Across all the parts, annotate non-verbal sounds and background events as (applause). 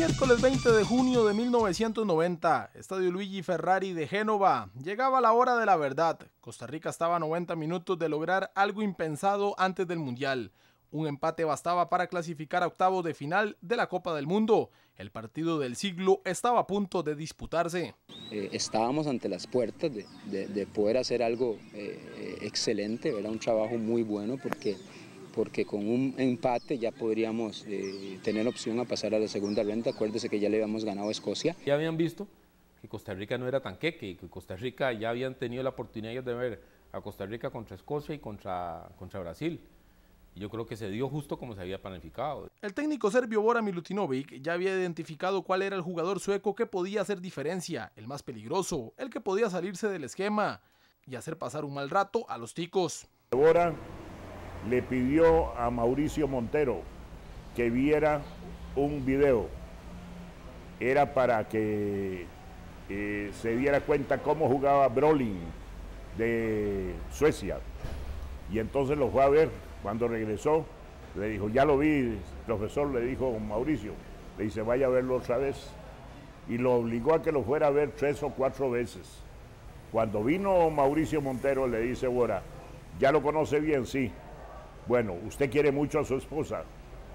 Miércoles 20 de junio de 1990, Estadio Luigi Ferrari de Génova. Llegaba la hora de la verdad. Costa Rica estaba a 90 minutos de lograr algo impensado antes del Mundial. Un empate bastaba para clasificar a octavos de final de la Copa del Mundo. El partido del siglo estaba a punto de disputarse. Eh, estábamos ante las puertas de, poder hacer algo eh, excelente, era un trabajo muy bueno porque porque con un empate ya podríamos eh, tener opción a pasar a la segunda ronda. Acuérdese que ya le habíamos ganado a Escocia. Ya habían visto que Costa Rica no era tan queque y que Costa Rica ya habían tenido la oportunidad de ver a Costa Rica contra Escocia y contra, contra Brasil. yo creo que se dio justo como se había planificado. El técnico serbio Bora Milutinovic ya había identificado cuál era el jugador sueco que podía hacer diferencia, el más peligroso, el que podía salirse del esquema y hacer pasar un mal rato a los ticos. Bora le pidió a Mauricio Montero que viera un video. Era para que eh, se diera cuenta cómo jugaba Brolin de Suecia. Y entonces lo fue a ver. Cuando regresó, le dijo, ya lo vi, el profesor le dijo Mauricio, le dice, vaya a verlo otra vez. Y lo obligó a que lo fuera a ver tres o cuatro veces. Cuando vino Mauricio Montero, le dice, Bora, ¿ya lo conoce bien? Sí. Bueno, ¿usted quiere mucho a su esposa?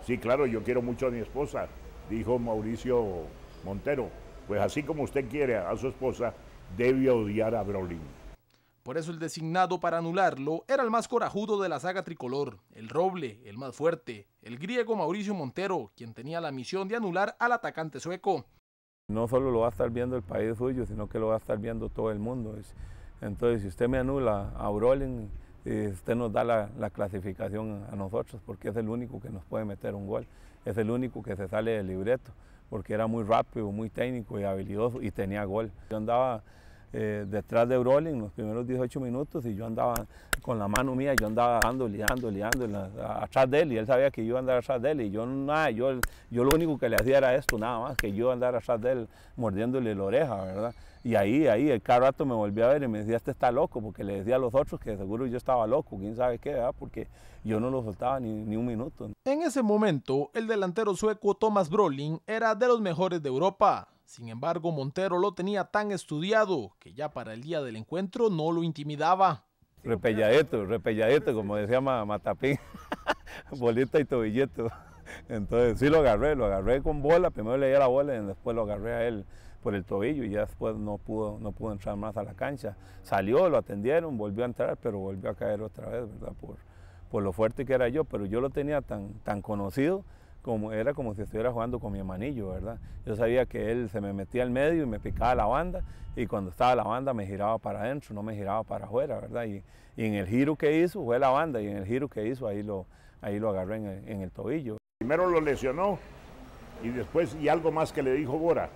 Sí, claro, yo quiero mucho a mi esposa, dijo Mauricio Montero. Pues así como usted quiere a su esposa, debe odiar a Brolin. Por eso el designado para anularlo era el más corajudo de la saga tricolor, el roble, el más fuerte, el griego Mauricio Montero, quien tenía la misión de anular al atacante sueco. No solo lo va a estar viendo el país suyo, sino que lo va a estar viendo todo el mundo. Entonces, si usted me anula a Brolin, usted nos da la, clasificación a nosotros porque es el único que nos puede meter un gol, es el único que se sale del libreto porque era muy rápido, muy técnico y habilidoso y tenía gol. Yo andaba eh, detrás de Brolin los primeros 18 minutos y yo andaba con la mano mía, yo andaba dando, liando, liando atrás de él y él sabía que yo iba a andar atrás de él y yo nada, yo, yo lo único que le hacía era esto, nada más, que yo andar atrás de él mordiéndole la oreja, ¿verdad? Y ahí, ahí, el cada rato me volví a ver y me decía, este está loco, porque le decía a los otros que seguro yo estaba loco, quién sabe qué, ¿verdad? porque yo no lo soltaba ni, ni un minuto. En ese momento, el delantero sueco Thomas Brolin era de los mejores de Europa. Sin embargo, Montero lo tenía tan estudiado que ya para el día del encuentro no lo intimidaba. Repelladito, repelladito, como decía Matapín, (laughs) bolita y tobillito. Entonces sí lo agarré, lo agarré con bola, primero le di la bola y después lo agarré a él por el tobillo y ya después no pudo, no pudo entrar más a la cancha. Salió, lo atendieron, volvió a entrar, pero volvió a caer otra vez, ¿verdad? Por, por lo fuerte que era yo, pero yo lo tenía tan, tan conocido como era como si estuviera jugando con mi hermanillo, ¿verdad? Yo sabía que él se me metía al medio y me picaba la banda y cuando estaba la banda me giraba para adentro, no me giraba para afuera, ¿verdad? Y, en el giro que hizo fue la banda y en el giro que hizo ahí lo, ahí lo agarré en el, en el tobillo. Primero lo lesionó y después, y algo más que le dijo Bora,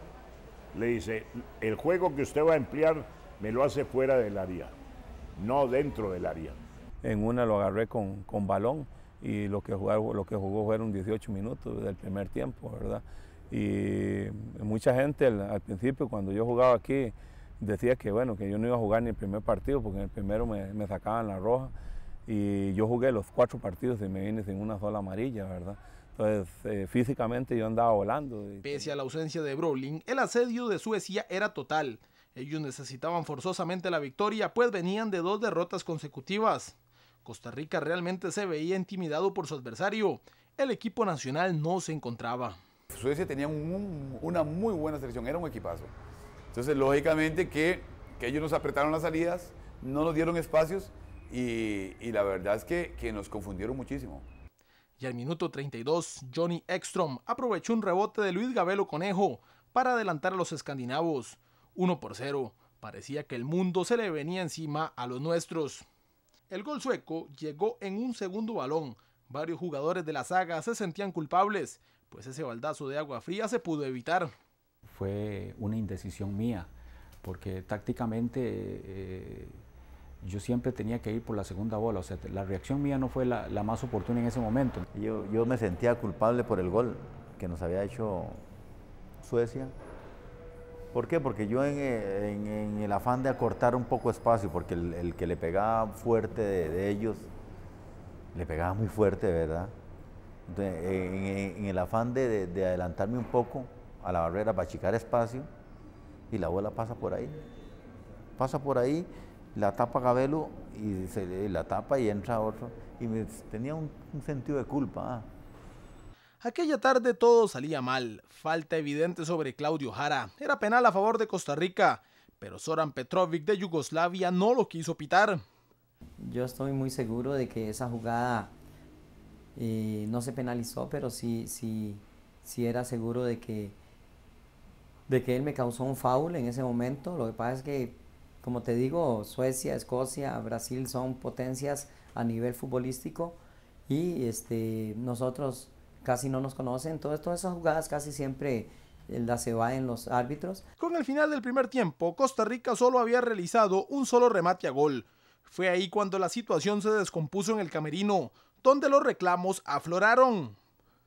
le dice, el juego que usted va a emplear me lo hace fuera del área, no dentro del área. En una lo agarré con, con balón y lo que, jugó, lo que jugó fueron 18 minutos del primer tiempo, ¿verdad? Y mucha gente al, principio, cuando yo jugaba aquí, decía que bueno, que yo no iba a jugar ni el primer partido porque en el primero me, sacaban la roja y yo jugué los cuatro partidos y me vine sin una sola amarilla, ¿verdad? Entonces, eh, físicamente yo andaba volando. Pese a la ausencia de Brolin, el asedio de Suecia era total. Ellos necesitaban forzosamente la victoria, pues venían de dos derrotas consecutivas. Costa Rica realmente se veía intimidado por su adversario. El equipo nacional no se encontraba. Suecia tenía una muy buena selección, era un equipazo. Entonces, lógicamente que, ellos nos apretaron las salidas, no nos dieron espacios y, la verdad es que, que, nos confundieron muchísimo. Y al minuto 32, Johnny Ekstrom aprovechó un rebote de Luis Gabelo Conejo para adelantar a los escandinavos. 1 por 0. Parecía que el mundo se le venía encima a los nuestros. El gol sueco llegó en un segundo balón. Varios jugadores de la saga se sentían culpables, pues ese baldazo de agua fría se pudo evitar. Fue una indecisión mía, porque tácticamente eh, yo siempre tenía que ir por la segunda bola. O sea, la reacción mía no fue la, más oportuna en ese momento. Yo, yo me sentía culpable por el gol que nos había hecho Suecia ¿Por qué? Porque yo en, el afán de acortar un poco espacio, porque el, que le pegaba fuerte de, ellos, le pegaba muy fuerte, ¿verdad? Entonces, en, el afán de, adelantarme un poco, a la barrera para achicar espacio y la bola pasa por ahí. Pasa por ahí, la tapa Gabelo y se la tapa y entra otro. Y me, tenía un, un, sentido de culpa. Ah. Aquella tarde todo salía mal. Falta evidente sobre Claudio Jara. Era penal a favor de Costa Rica. Pero Zoran Petrovic de Yugoslavia no lo quiso pitar. Yo estoy muy seguro de que esa jugada eh, no se penalizó, pero sí, sí, sí era seguro de que, de que él me causó un foul en ese momento. Lo que pasa es que, como te digo, Suecia, Escocia, Brasil son potencias a nivel futbolístico y este, nosotros casi no nos conocen. Todas, todas esas jugadas casi siempre las se va los árbitros. Con el final del primer tiempo, Costa Rica solo había realizado un solo remate a gol. Fue ahí cuando la situación se descompuso en el camerino, donde los reclamos afloraron.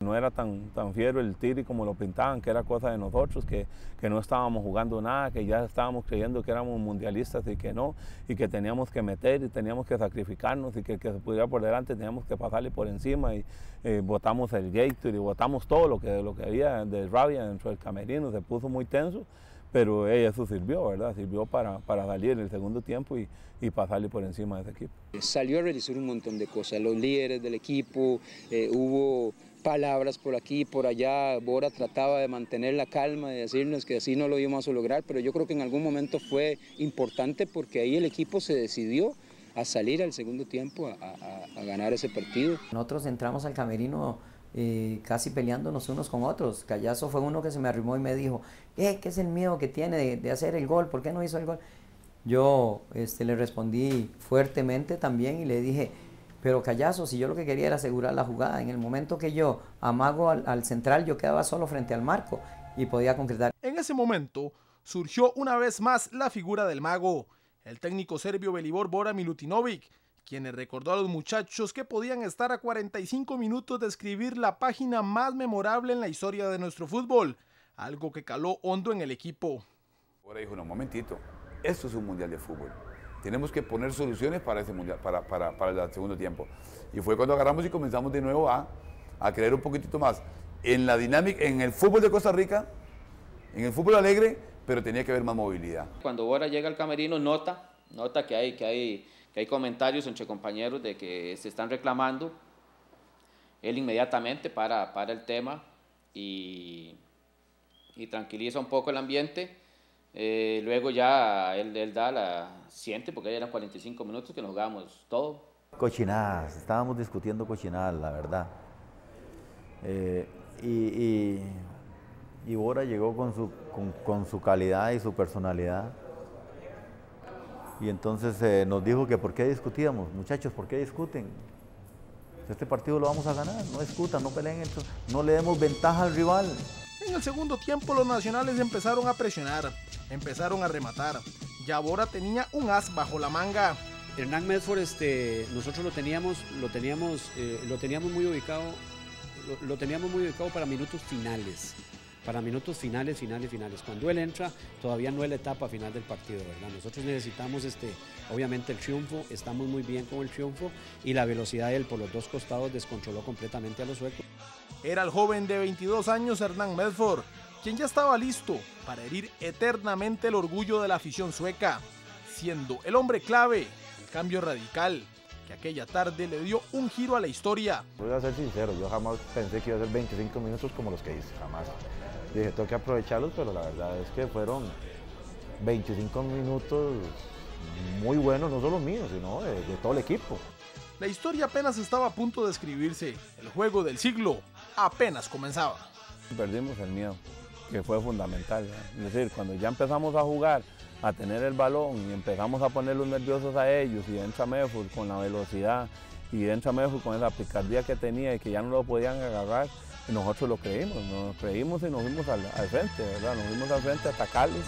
No era tan, tan fiero el Tiri como lo pintaban, que era cosa de nosotros, que, que no estábamos jugando nada, que ya estábamos creyendo que éramos mundialistas y que no, y que teníamos que meter y teníamos que sacrificarnos y que, que se pudiera por delante teníamos que pasarle por encima y eh, votamos el Gator y votamos todo lo que, lo que había de rabia dentro del camerino, se puso muy tenso pero eso sirvió, ¿verdad? Sirvió para, para salir en el segundo tiempo y, y, pasarle por encima de ese equipo. Salió a realizar un montón de cosas, los líderes del equipo, eh, hubo palabras por aquí y por allá, Bora trataba de mantener la calma, de decirnos que así no lo íbamos a lograr, pero yo creo que en algún momento fue importante porque ahí el equipo se decidió a salir al segundo tiempo a, a, a ganar ese partido. Nosotros entramos al camerino eh, casi peleándonos unos con otros. Callazo fue uno que se me arrimó y me dijo, eh, ¿qué es el miedo que tiene de, de, hacer el gol? ¿Por qué no hizo el gol? Yo este, le respondí fuertemente también y le dije, pero Callazo, si yo lo que quería era asegurar la jugada, en el momento que yo amago al, al central, yo quedaba solo frente al marco y podía concretar. En ese momento surgió una vez más la figura del mago, el técnico serbio Belibor Bora Milutinovic, quien recordó a los muchachos que podían estar a 45 minutos de escribir la página más memorable en la historia de nuestro fútbol, algo que caló hondo en el equipo. Ahora dijo, no, un momentito, esto es un mundial de fútbol. Tenemos que poner soluciones para ese mundial, para, para, para el segundo tiempo. Y fue cuando agarramos y comenzamos de nuevo a, a creer un poquitito más en la dinámica, en el fútbol de Costa Rica, en el fútbol alegre, pero tenía que haber más movilidad. Cuando Bora llega al camerino, nota, nota que hay, que hay que hay comentarios entre compañeros de que se están reclamando. Él inmediatamente para, para el tema y, y, tranquiliza un poco el ambiente. Eh, luego ya él, él, da la siente, porque ya eran 45 minutos que nos jugamos todo. Cochinadas, estábamos discutiendo cochinadas, la verdad. Eh, y, y, y, Bora llegó con su, con, con su calidad y su personalidad y entonces eh, nos dijo que por qué discutíamos, muchachos, ¿por qué discuten? Este partido lo vamos a ganar, no discutan, no peleen, no le demos ventaja al rival. En el segundo tiempo los nacionales empezaron a presionar, empezaron a rematar. Yabora tenía un as bajo la manga. Hernán Medford, este, nosotros lo teníamos, lo teníamos, eh, lo teníamos muy ubicado, lo, teníamos muy ubicado para minutos finales para minutos finales, finales, finales. Cuando él entra, todavía no es la etapa final del partido, ¿verdad? Nosotros necesitamos, este, obviamente, el triunfo, estamos muy bien con el triunfo y la velocidad de él por los dos costados descontroló completamente a los suecos. Era el joven de 22 años Hernán Medford, quien ya estaba listo para herir eternamente el orgullo de la afición sueca, siendo el hombre clave, el cambio radical, que aquella tarde le dio un giro a la historia. Voy a ser sincero, yo jamás pensé que iba a ser 25 minutos como los que hice, jamás. Dije, tengo que aprovecharlos, pero la verdad es que fueron 25 minutos muy buenos, no solo míos, sino de, de todo el equipo. La historia apenas estaba a punto de escribirse, el juego del siglo apenas comenzaba. Perdimos el miedo, que fue fundamental. Es decir, cuando ya empezamos a jugar, a tener el balón y empezamos a ponerlos nerviosos a ellos y entra Medford con la velocidad y entra Medford con esa picardía que tenía y que ya no lo podían agarrar, nosotros lo creímos, nos creímos y nos fuimos al, al frente, ¿verdad? Nos fuimos al frente a atacarlos.